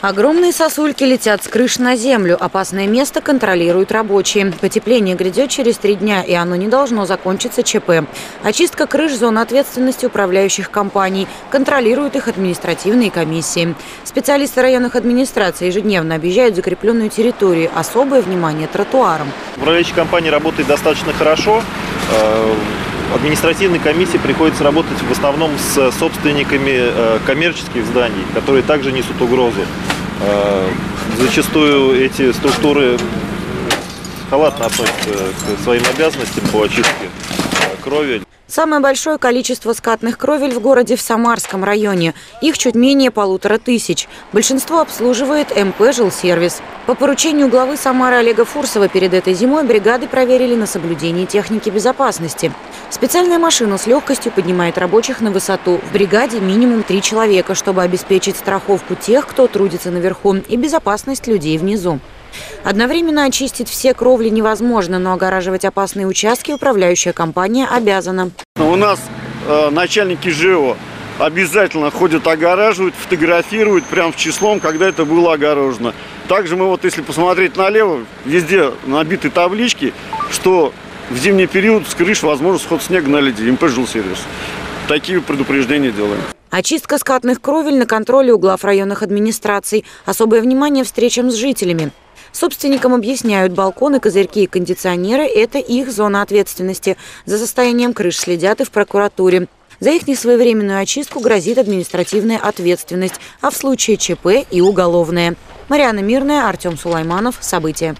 Огромные сосульки летят с крыш на землю. Опасное место контролируют рабочие. Потепление грядет через три дня, и оно не должно закончиться ЧП. Очистка крыш – зона ответственности управляющих компаний. Контролируют их административные комиссии. Специалисты районных администраций ежедневно объезжают закрепленную территорию. Особое внимание тротуарам. Управляющая компания работает достаточно хорошо. Э, Административной комиссии приходится работать в основном с собственниками э, коммерческих зданий, которые также несут угрозу. Э, Зачастую эти структуры халатно относятся к своим обязанностям по очистке э, крови. Самое большое количество скатных кровель в городе в Самарском районе. Их чуть менее полутора тысяч. Большинство обслуживает МП «Жилсервис». По поручению главы Самары Олега Фурсова перед этой зимой бригады проверили на соблюдение техники безопасности. Специальная машина с легкостью поднимает рабочих на высоту. В бригаде минимум три человека, чтобы обеспечить страховку тех, кто трудится наверху, и безопасность людей внизу. Одновременно очистить все кровли невозможно, но огораживать опасные участки управляющая компания обязана. У нас э, начальники ЖЭО обязательно ходят огораживают, фотографируют прям в числом, когда это было огорожено. Также мы вот, если посмотреть налево, везде набиты таблички, что в зимний период с крыш возможно сход снега на леди. МП жилсервис. Такие предупреждения делаем. Очистка скатных кровель на контроле у глав районных администраций. Особое внимание встречам с жителями. Собственникам объясняют, балконы, козырьки и кондиционеры – это их зона ответственности. За состоянием крыш следят и в прокуратуре. За их несвоевременную очистку грозит административная ответственность, а в случае ЧП и уголовная. Мариана Мирная, Артем Сулайманов. События.